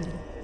Mm-hmm.